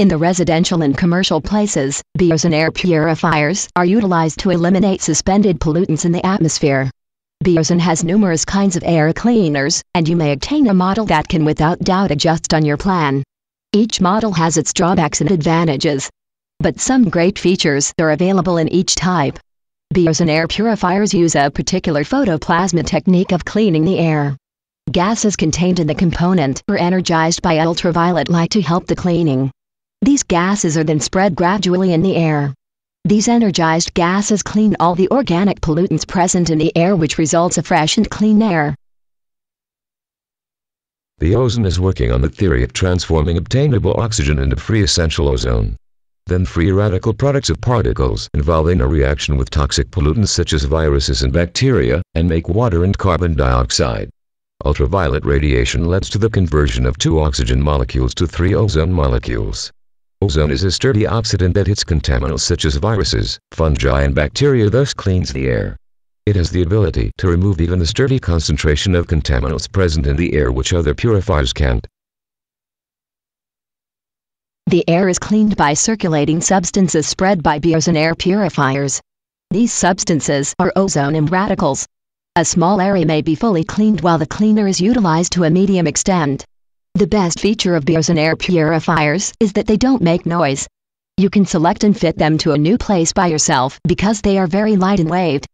In the residential and commercial places, Biozone air purifiers are utilized to eliminate suspended pollutants in the atmosphere. Biozone has numerous kinds of air cleaners, and you may obtain a model that can without doubt adjust on your plan. Each model has its drawbacks and advantages. But some great features are available in each type. Biozone air purifiers use a particular photoplasma technique of cleaning the air. Gases contained in the component are energized by ultraviolet light to help the cleaning. These gases are then spread gradually in the air. These energized gases clean all the organic pollutants present in the air which results a fresh and clean air. The ozone is working on the theory of transforming obtainable oxygen into free essential ozone then free radical products of particles involving a reaction with toxic pollutants such as viruses and bacteria, and make water and carbon dioxide. Ultraviolet radiation leads to the conversion of two oxygen molecules to three ozone molecules. Ozone is a sturdy oxidant that hits contaminants such as viruses, fungi and bacteria thus cleans the air. It has the ability to remove even the sturdy concentration of contaminants present in the air which other purifiers can't. The air is cleaned by circulating substances spread by Biozone air purifiers. These substances are ozone and radicals. A small area may be fully cleaned while the cleaner is utilized to a medium extent. The best feature of Biozone air purifiers is that they don't make noise. You can select and fit them to a new place by yourself because they are very light and weight.